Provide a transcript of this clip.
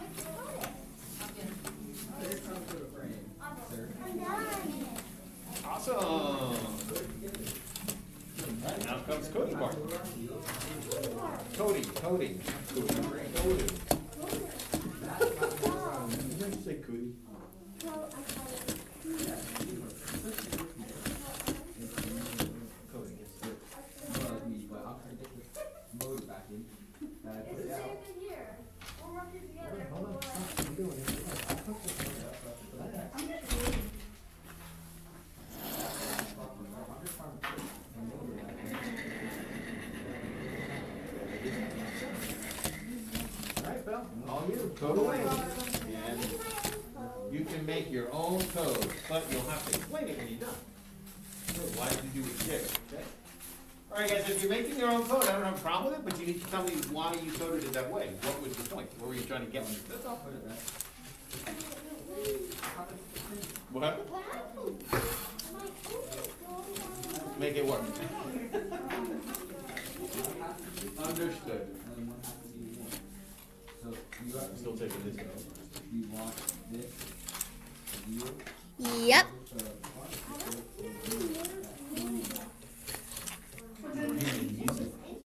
going in. Awesome. Now comes coding part. Coding, coding, coding, coding. Say coding? Coding is good. Well, like me, but I'll try to get the motor back in. Uh, put it out. Hold on, stop, I'm doing it. I put this one up, but that- Oh, all right, Bill, all you, code away. And you can make your own code, but you'll have to explain it when you're done. So Why did you do it did, okay? All right, guys, if you're making your own code, I don't have a problem with it, but you need to tell me why you coded it that way. What was the point? What were you trying to get with That's all put it back. What? Make it work. Understood. So you have, Still taking this. Though. You want this, Yep.